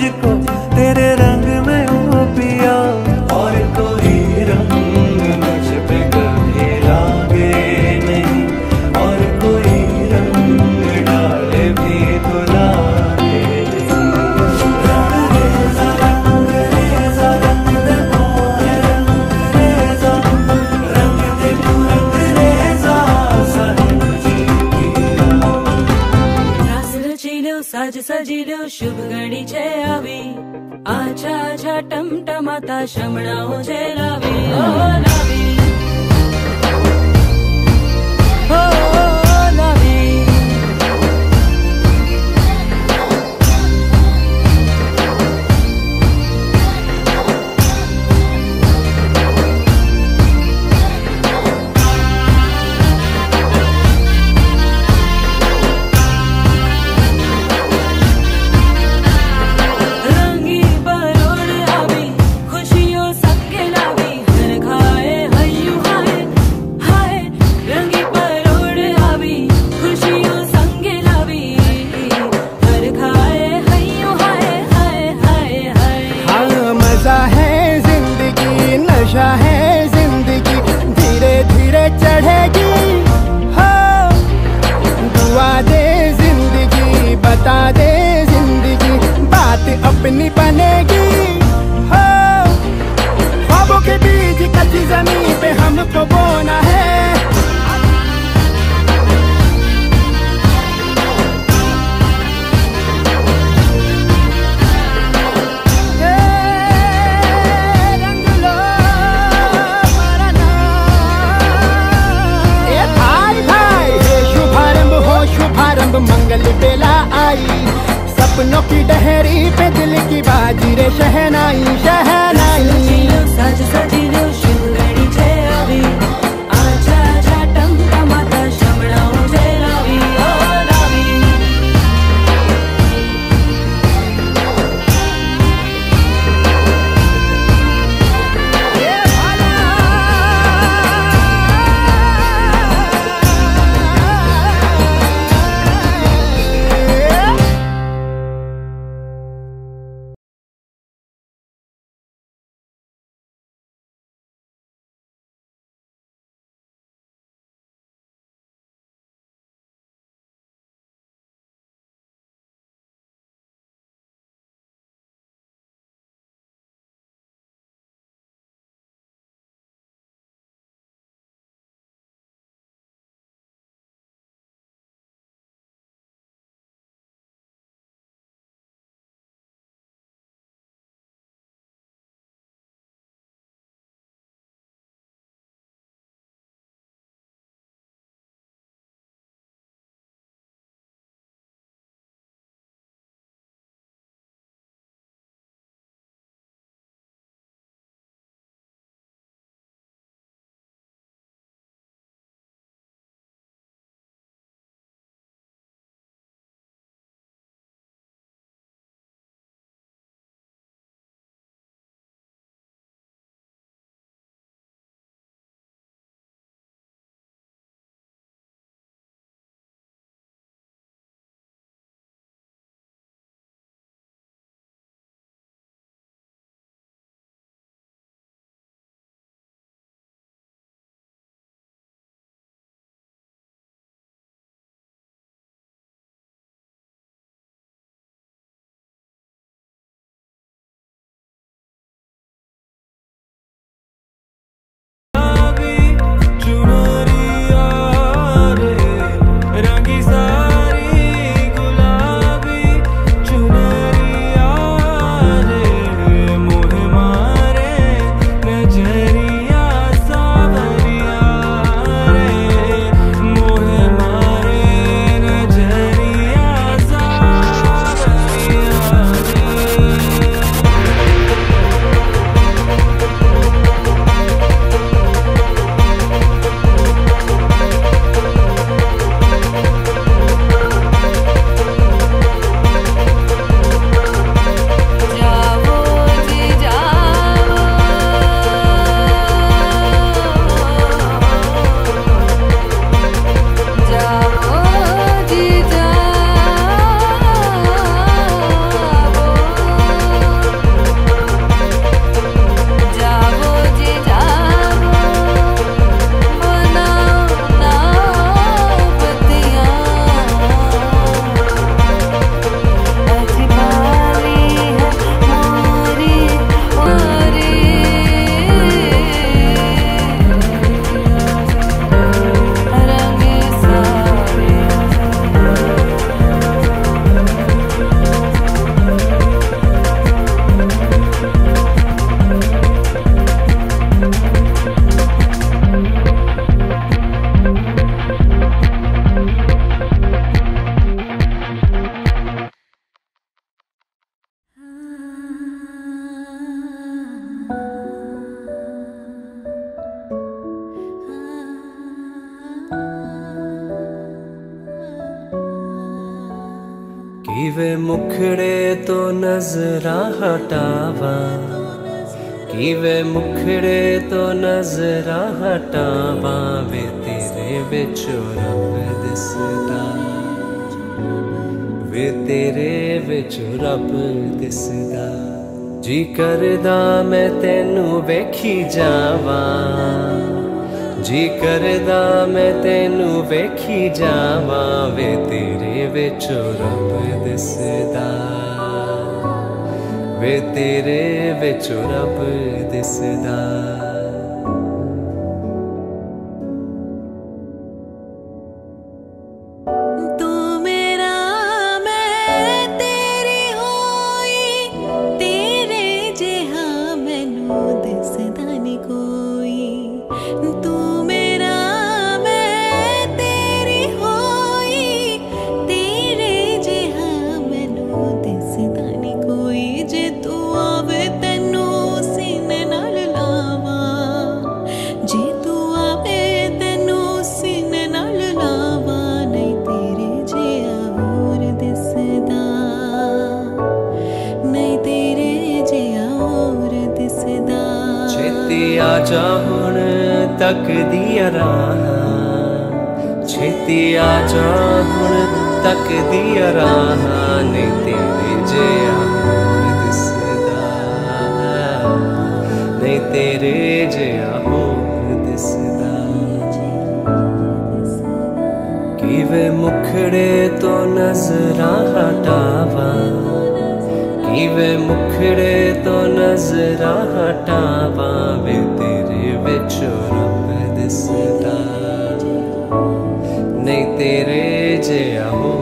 de मुखड़े तो नजर हटा बावे तेरे बिचुरब दिसदा। खडे तु न दिसदा। जी करदा मैं तेनू वेखी जावा। जी करदा मैं तेनू वेखी जावा। वे ते वच दिसदा। वेतिरे वेचुन देशना तक दिया रहा छेती आ जा हुन तक दिया रहा नहीं तेरे जया होर दिसदा ने तेरे जया होर दिसदा कि वे मुखड़े तो नजरा हटावा। वे मुखड़े तो नजरा हटावा वे तेरे विचोरा ਦਿਸਦਾ ਨਹੀਂ ਤੇਰੇ ਜਿਹਾ ਹੋਰ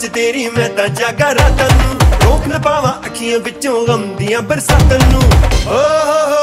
ਯਾਦ ਤੇਰੀ ਮੈਂ ਤਾਂ ਜਾਗਾ ਰਾਤਾਂ ਨੂੰ। ਰੋਕ ਨਾ ਪਾਵਾਂ ਅੱਖੀਆਂ ਵਿੱਚੋਂ ਗਮ ਦੀਆਂ ਬਰਸਾਤਾਂ ਨੂੰ। ਓ ਹੋ ਹੋ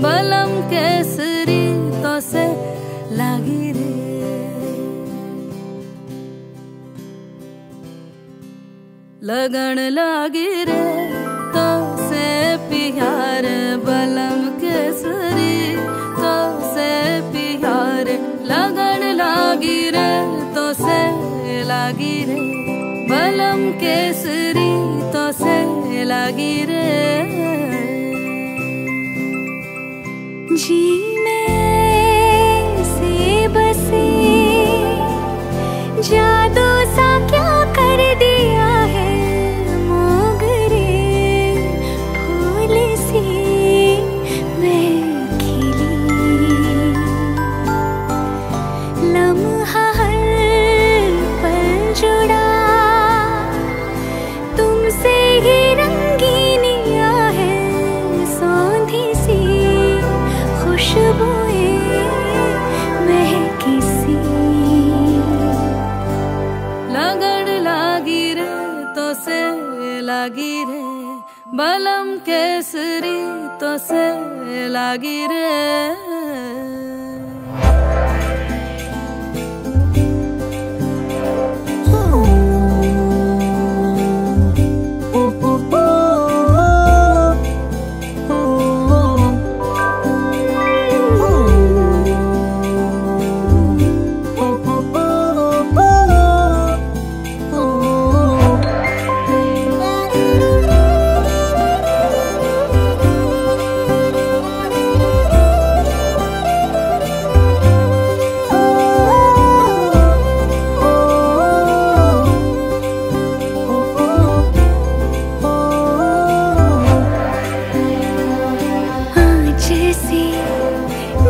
बलम केसरी तो से लागी रे। लगन लागी रे तो प्यार, बलम केसरी तो से प्यार। लगन लागी रे तो लागी रे, बलम केसरी तो से लागी रे। जी बलम केसरी तो से लागी रे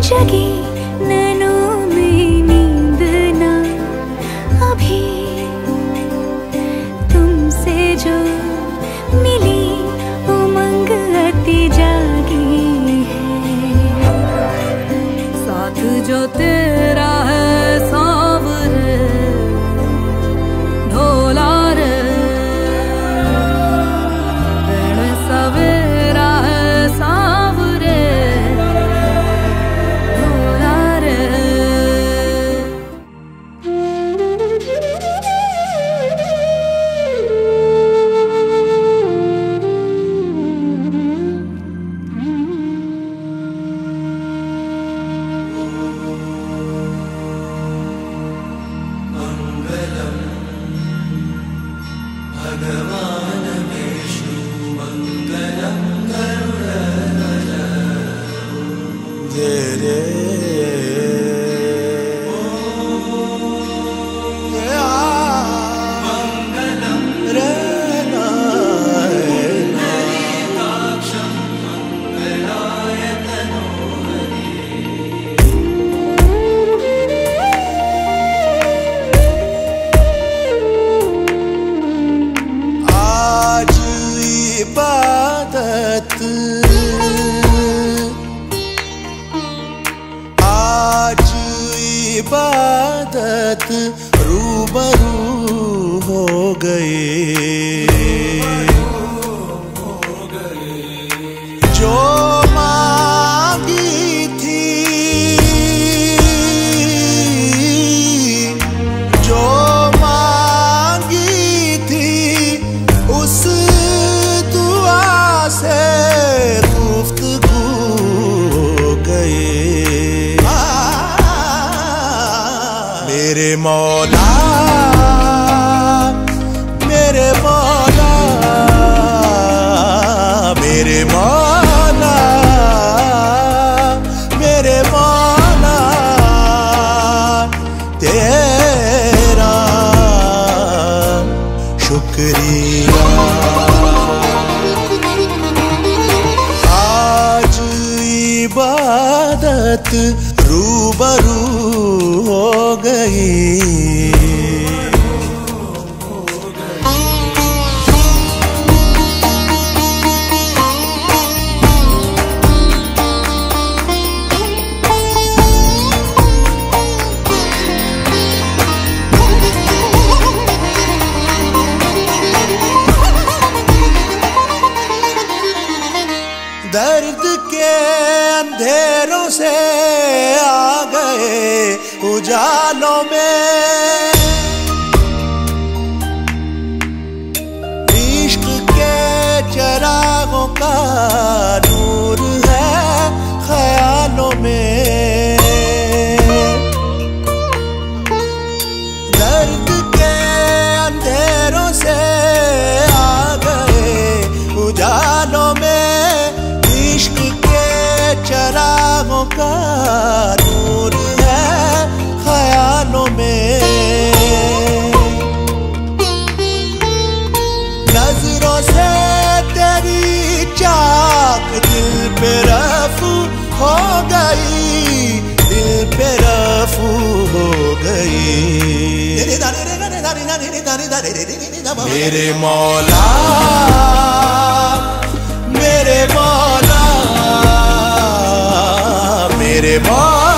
Jackie. Yeah. रूबरू हो गए। मेरे मौला से आ गए। उजालों में गई। मेरे मौला मेरे मौला मेरे मौला।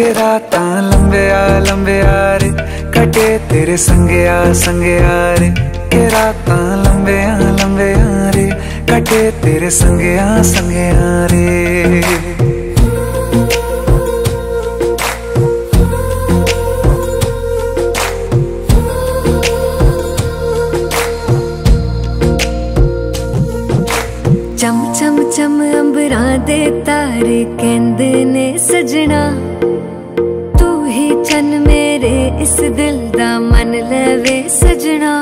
के राता लंबिया लंबिया रे। कटे तेरे संगया संगया रे। के राता लंबिया लंबिया रे। कटे तेरे संगया संगया रे। चम चम चम अंबरा दे तारे कहंदे ने सजना। ले वे सजना।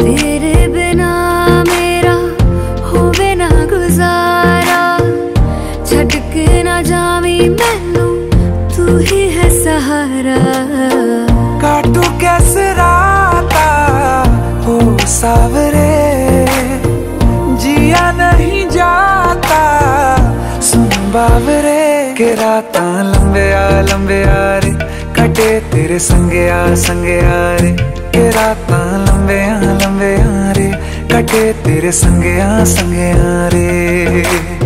तेरे बिना मेरा होवे ना गुजारा। छड़ ना जावी मैनू, तू ही है सहारा। काटू कैसे राता ओ सावरे, जिया नहीं जाता। सुन बावरे, के राता लंबे आ लंबे आ रे कटे तेरे संगे आ संगे आ रे। के राता लंबे आ लंबे आ रे।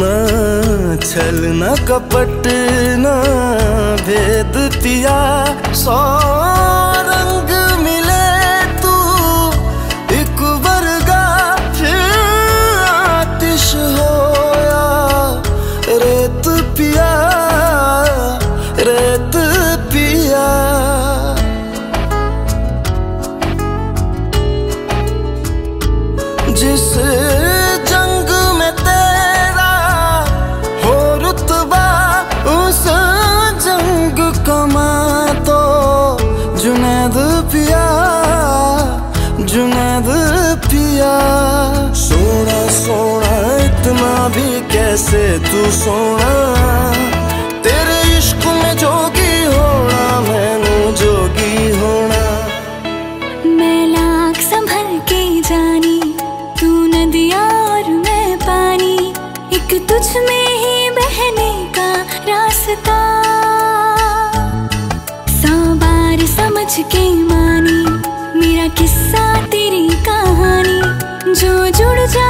ना छल न कपट न भेद पिया तेरा सोना सोना, इतना भी कैसे तू सोना? तेरे इश्क में जोगी होना मैं जोगी होना। मैं लाख संभल के जानी, तू नदिया और मैं पानी। एक तुझ में ही बहने का रास्ता। सौ बार समझ के मान जो जुड़ जाए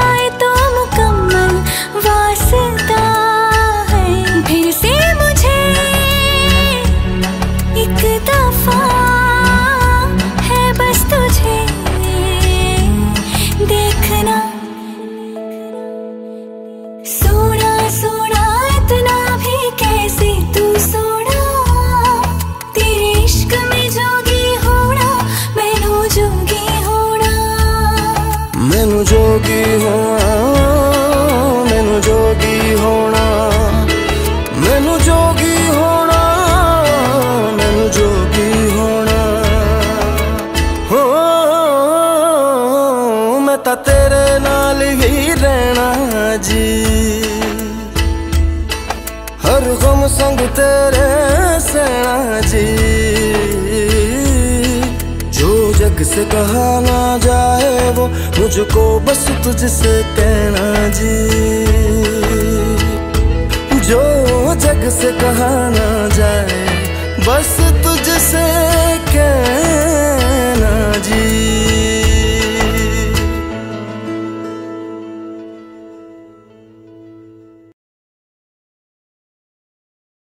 तुझसे